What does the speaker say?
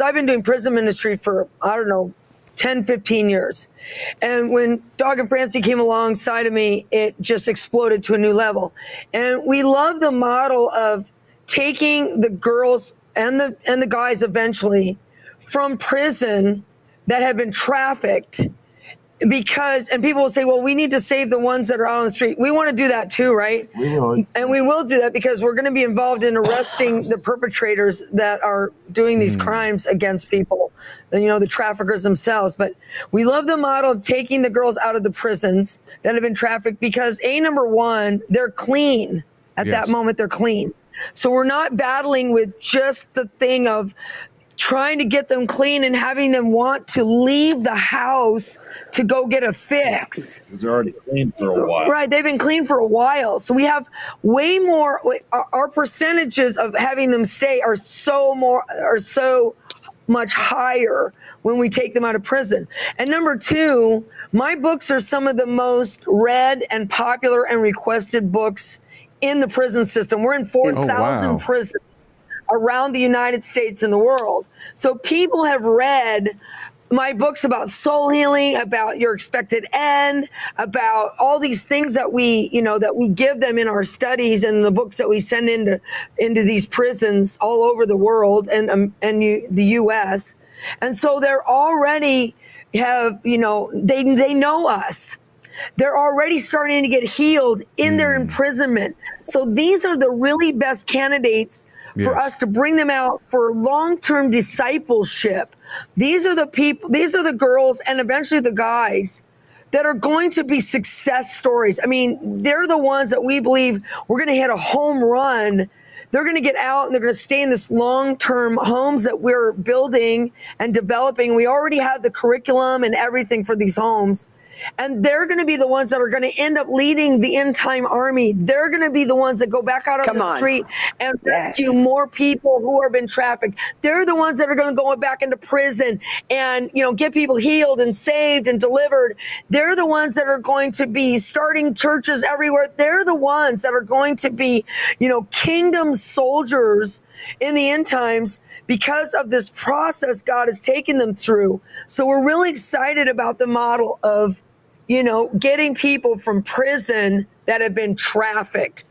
I've been doing prison ministry for, I don't know, 10, 15 years. And when Dog and Francie came alongside of me, it just exploded to a new level. And we love the model of taking the girls and the and the guys eventually from prison that have been trafficked because and people will say well we need to save the ones that are out on the street. We want to do that too right? We will. and we will do that because we're going to be involved in arresting the perpetrators that are doing these hmm. crimes against people and you know the traffickers themselves. But we love the model of taking the girls out of the prisons that have been trafficked because a number one they're clean. At Yes. that moment they're clean. So we're not battling with just the thing of trying to get them clean and having them want to leave the house to go get a fix. Because they're already clean for a while. Right, they've been clean for a while. So we have way more our, our percentages of having them stay are so more are so much higher when we take them out of prison. And number 2, my books are some of the most read and popular and requested books in the prison system. We're in 4,000 wow. prisons around the United States and the world. So people have read my books about soul healing, about your expected end, about all these things that we, you know, that we give them in our studies and the books that we send into into these prisons all over the world and um, and you, the U.S. And so they're already have, you know, they they know us they're already starting to get healed in their imprisonment. So these are the really best candidates for us to bring them out for long-term discipleship. These are the people, these are the girls and eventually the guys that are going to be success stories. I mean, they're the ones that we believe we're going to hit a home run. They're going to get out and they're going to stay in this long term homes that we're building and developing. We already have the curriculum and everything for these homes. And they're going to be the ones that are going to end up leading the end time army. They're going to be the ones that go back out on Come the on. street and Yes. rescue more people who have been trafficked. They're the ones that are going to go back into prison and, you know, get people healed and saved and delivered. They're the ones that are going to be starting churches everywhere. They're the ones that are going to be, you know, kingdom soldiers in the end times because of this process God has taken them through. So we're really excited about the model of, you know, getting people from prison that have been trafficked